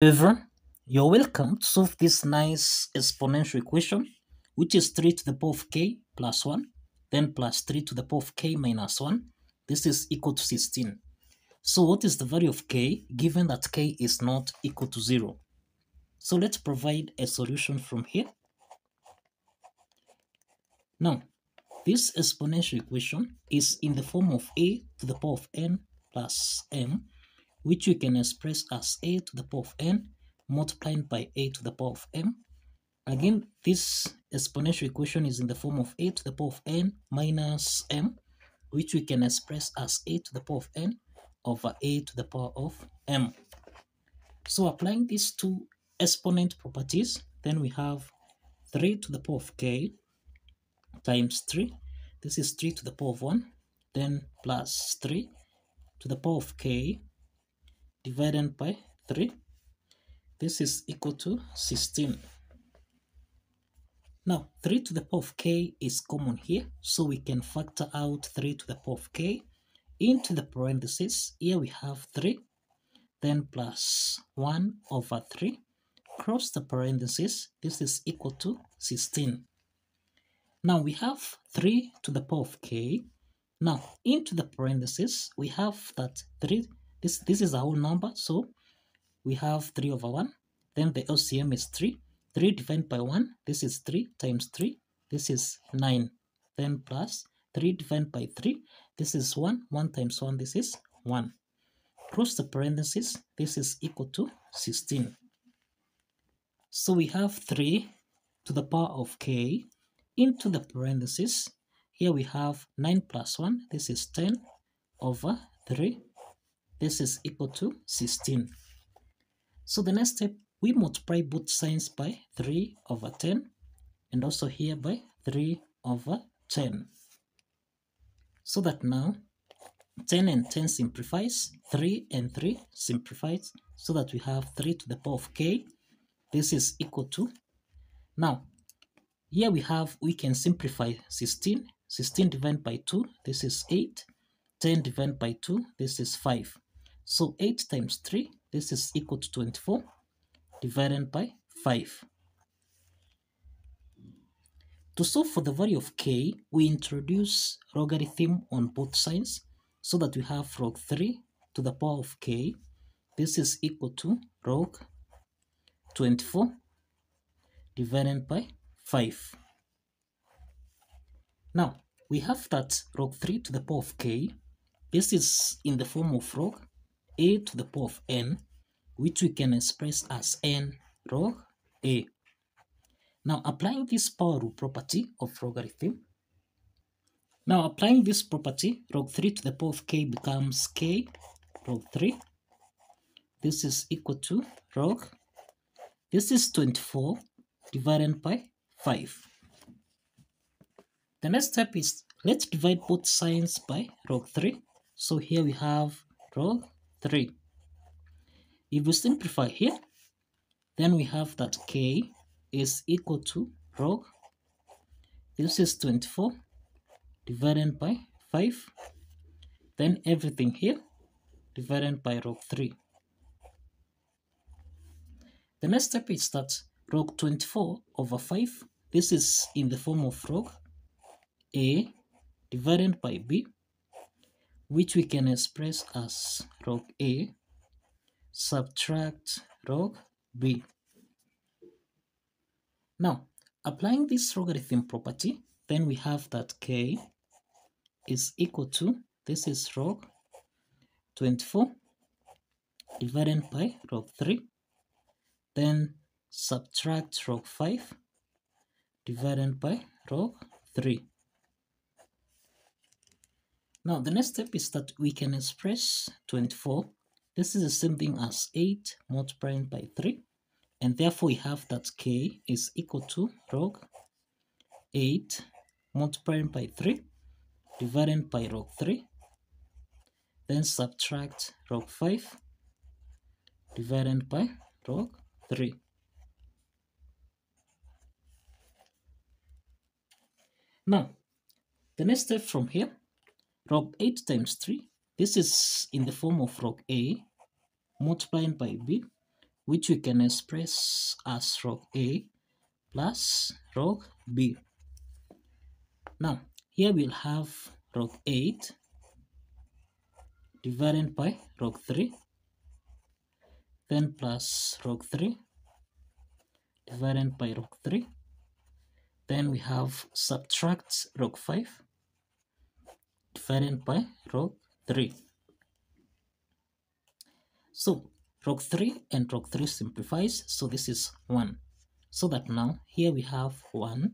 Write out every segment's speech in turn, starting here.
Everyone, you're welcome to solve this nice exponential equation, which is 3 to the power of k plus 1, then plus 3 to the power of k minus 1. This is equal to 16. So what is the value of k given that k is not equal to 0? So let's provide a solution from here. Now, this exponential equation is in the form of a to the power of n plus m, which we can express as a to the power of n multiplied by a to the power of m. Again, this exponential equation is in the form of a to the power of n minus m, which we can express as a to the power of n over a to the power of m. So applying these two exponent properties, then we have 3 to the power of k times 3. This is 3 to the power of 1, then plus 3 to the power of k divided by 3. This is equal to 16. Now, 3 to the power of k is common here, so we can factor out 3 to the power of k into the parentheses. Here we have 3, then plus 1 over 3. Cross the parentheses, this is equal to 16. Now we have 3 to the power of k. Now, into the parentheses, we have that 3, this, this is a whole number, so we have 3 over 1. Then the LCM is 3. 3 divided by 1, this is 3 times 3, this is 9. Then plus 3 divided by 3, this is 1. 1 times 1, this is 1. Cross the parentheses, this is equal to 16. So we have 3 to the power of k into the parentheses. Here we have 9 plus 1, this is 10 over 3. This is equal to 16. So the next step, we multiply both signs by 3 over 10 and also here by 3 over 10. So that now 10 and 10 simplifies, 3 and 3 simplifies, so that we have 3 to the power of k. This is equal to, now, here we have, we can simplify 16. 16 divided by 2, this is 8. 10 divided by 2, this is 5. So 8 times 3, this is equal to 24 divided by 5. To solve for the value of k, we introduce logarithm on both sides so that we have log 3 to the power of k. This is equal to log 24 divided by 5. Now, we have that log 3 to the power of k. This is in the form of log a to the power of n, which we can express as n log a. Now, applying this power rule property of logarithm, now applying this property, log 3 to the power of k becomes k log 3. This is equal to log, this is 24 divided by 5. The next step is, let's divide both signs by log 3. So here we have log 3. If we simplify here, then we have that k is equal to log, this is 24 divided by 5, then everything here divided by log 3. The next step is that log 24 over 5, this is in the form of log a divided by b, which we can express as log a subtract log b. Now, applying this logarithm property, then we have that k is equal to, this is log 24 divided by log 3, then subtract log 5 divided by log 3. Now the next step is that we can express 24. This is the same thing as 8 multiplying by 3. And therefore we have that k is equal to log 8 multiplying by 3 divided by log 3. Then subtract log 5 divided by log 3. Now, the next step from here, log 8 times 3, this is in the form of log a multiplying by b, which we can express as log A plus log B. Now, here we'll have log 8 divided by log 3, then plus log 3 divided by log 3, then we have subtract log 5 divided by log 3. So log 3 and log 3 simplifies, so this is 1. So that now here we have 1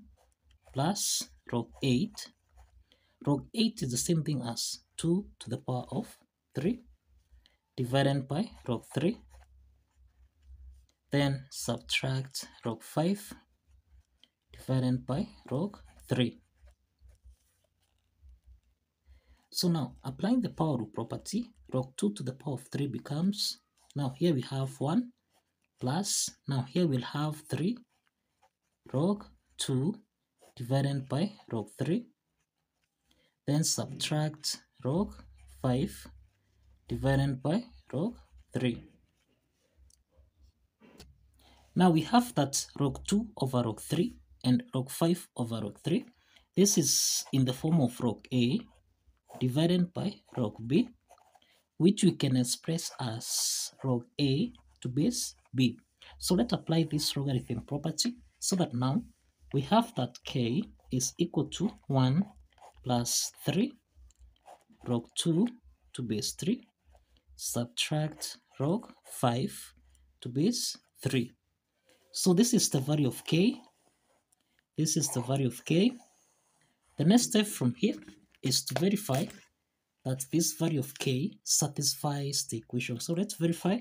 plus log 8. Log 8 is the same thing as 2 to the power of 3 divided by log 3. Then subtract log 5 divided by log 3. So now applying the power rule property, log 2 to the power of 3 becomes, now here we have 1 plus, now here we'll have 3 log 2 divided by log 3. Then subtract log 5 divided by log 3. Now we have that log 2 over log 3 and log 5 over log 3. This is in the form of log A divided by log b, which we can express as log a to base b. So let's apply this logarithm property so that now we have that k is equal to 1 plus 3 log 2 to base 3 subtract log 5 to base 3. So this is the value of k. This is the value of k. The next step from here is to verify that this value of k satisfies the equation. So let's verify.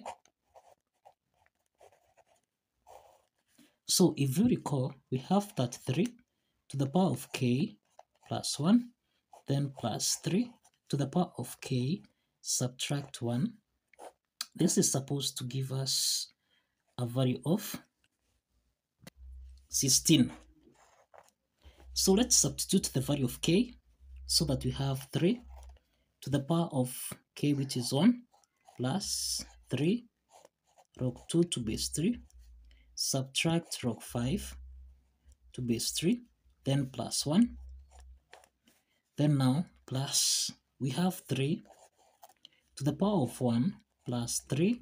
So if you recall, we have that 3 to the power of k plus 1, then plus 3 to the power of k subtract 1. This is supposed to give us a value of 16. So let's substitute the value of k so that we have 3 to the power of k which is 1 plus 3 log 2 to base 3 subtract log 5 to base 3 then plus 1 then now plus we have 3 to the power of 1 plus 3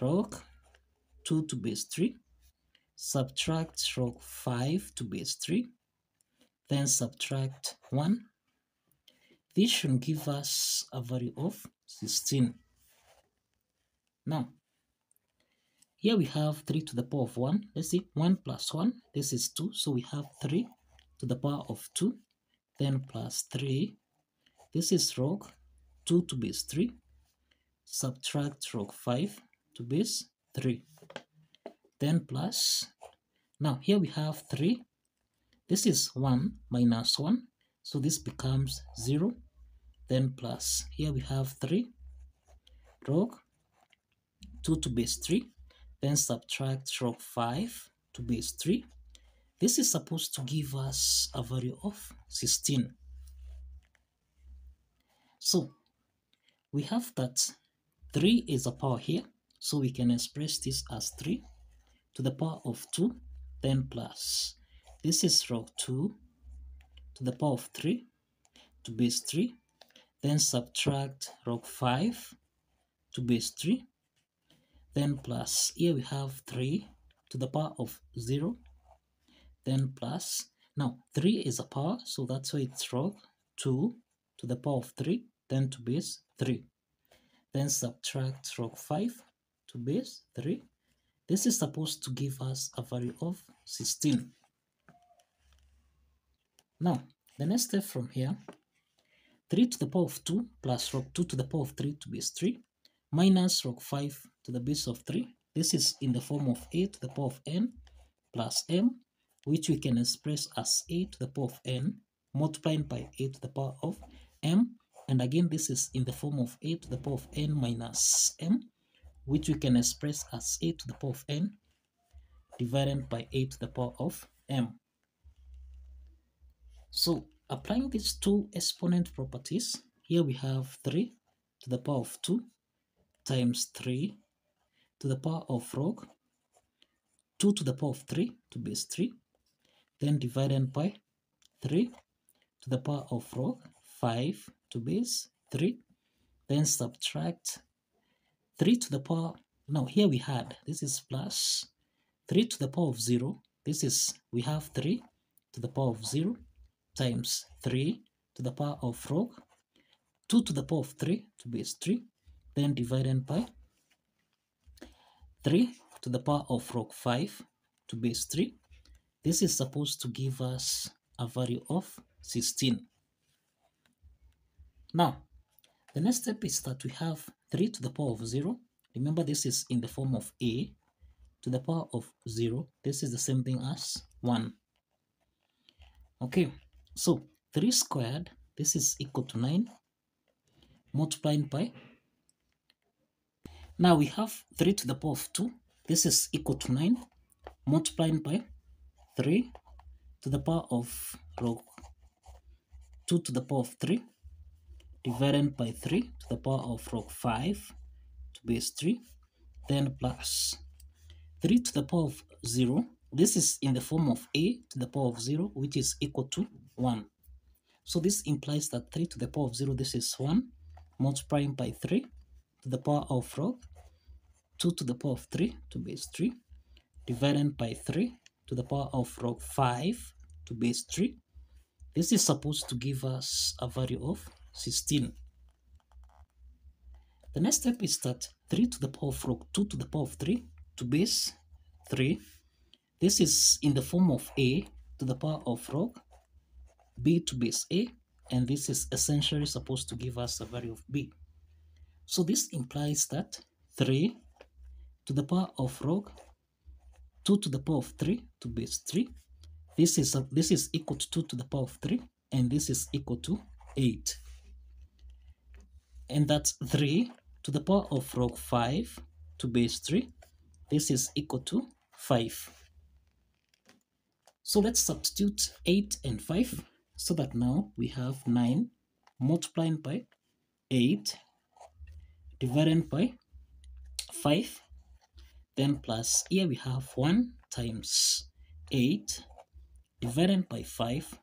log 2 to base 3 subtract log 5 to base 3 then subtract 1 this should give us a value of 16. Now, here we have 3 to the power of 1. Let's see, 1 plus 1, this is 2. So we have 3 to the power of 2. Then plus 3, this is log 2 to base 3. Subtract log 5 to base 3. Then plus, now here we have 3. This is 1 minus 1. So this becomes 0, then plus. Here we have 3 log 2 to base 3, then subtract log 5 to base 3. This is supposed to give us a value of 16. So we have that 3 is a power here, so we can express this as 3 to the power of 2, then plus. This is log 2 to the power of 3 to base 3 then subtract log 5 to base 3 then plus here we have 3 to the power of 0 then plus now 3 is a power so that's why it's log 2 to the power of 3 then to base 3 then subtract log 5 to base 3 this is supposed to give us a value of 16 now, the next step from here, 3 to the power of 2 plus log 2 to the power of 3 to base 3 minus log 5 to the base of 3. This is in the form of a to the power of n plus m, which we can express as a to the power of n multiplied by a to the power of m. And again, this is in the form of a to the power of n minus m, which we can express as a to the power of n divided by a to the power of m. So applying these two exponent properties, here we have 3 to the power of 2 times 3 to the power of log 2 to the power of 3 to base 3, then divided by 3 to the power of log 5 to base 3, then subtract 3 to the power, now here we had, this is plus 3 to the power of 0, this is, we have 3 to the power of 0 times 3 to the power of log 2 to the power of 3 to base 3, then divided by 3 to the power of log 5 to base 3. This is supposed to give us a value of 16. Now, the next step is that we have 3 to the power of 0. Remember, this is in the form of a to the power of 0. This is the same thing as 1. Okay, so 3 squared, this is equal to 9, multiplying by. Now we have 3 to the power of 2. This is equal to 9, multiplying by 3 to the power of log 2 to the power of 3 divided by 3 to the power of log 5 to base 3 then plus 3 to the power of 0 this is in the form of a to the power of 0 which is equal to 1 so this implies that 3 to the power of 0 this is 1 multiplying by 3 to the power of log 2 to the power of 3 to base 3 divided by 3 to the power of log 5 to base 3 this is supposed to give us a value of 16. The next step is that 3 to the power of log 2 to the power of 3 to base 3. This is in the form of a to the power of log b to base a and this is essentially supposed to give us a value of b. So this implies that 3 to the power of log 2 to the power of 3 to base 3. This is, this is equal to 2 to the power of 3 and this is equal to 8 and that's 3 to the power of log 5 to base 3. This is equal to 5. So let's substitute 8 and 5 so that now we have 9 multiplying by 8 divided by 5 then plus here we have 1 times 8 divided by 5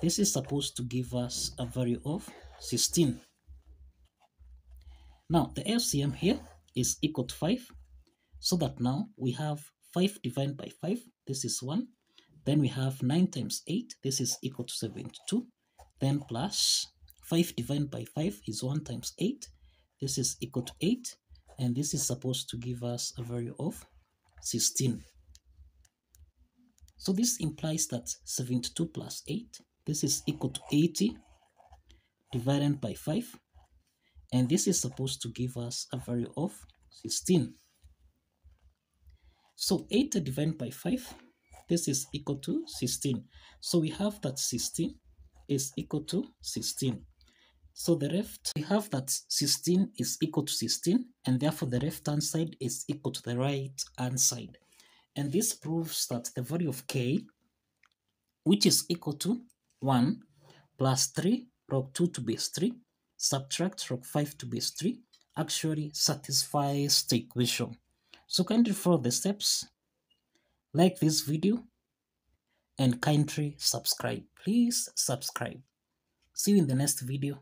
this is supposed to give us a value of 16 now the LCM here is equal to 5. So that now we have 5 divided by 5. This is 1. Then we have 9 times 8. This is equal to 72. Then plus 5 divided by 5 is 1 times 8. This is equal to 8. And this is supposed to give us a value of 16. So this implies that 72 plus 8, this is equal to 80 divided by 5 and this is supposed to give us a value of 16. So 8 divided by 5, this is equal to 16. So we have that 16 is equal to 16. So the left, we have that 16 is equal to 16, and therefore the left hand side is equal to the right hand side. And this proves that the value of k, which is equal to 1 plus 3 log 2 to base 3, subtract log 5 to base 3 actually satisfies the equation. So kindly follow the steps, like this video, and kindly subscribe. Please subscribe. See you in the next video.